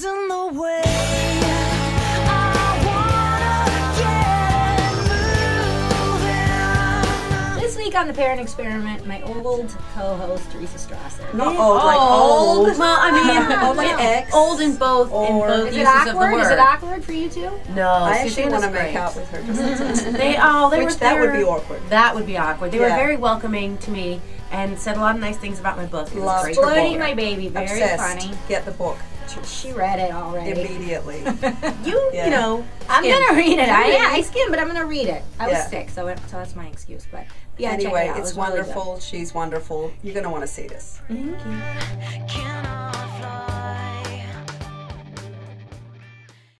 losing the way. I wanna get moving. This week on the Parent Experiment, my old co-host Teresa Strasser. Not old, like old. Well, I mean, Old like ex. old in both in Or- both Is uses it of the awkward? word. Is it awkward for you two? No, I Susie actually want to make great. out with her. Just They oh they Which were that would be awkward. That would be awkward. They were very welcoming to me and said a lot of nice things about my book. It was Loved great. her Exploiting My Baby, very Obsessed. funny. Get the book She read it already. immediately. You Yeah. you know I'm skim. gonna read it. I, yeah, I skimmed, but I'm gonna read it. I was Yeah. sick, so it, so that's my excuse. But yeah, anyway, it out. It it's really wonderful. She's wonderful. You're going to want to see this. Thank you. Cannot fly.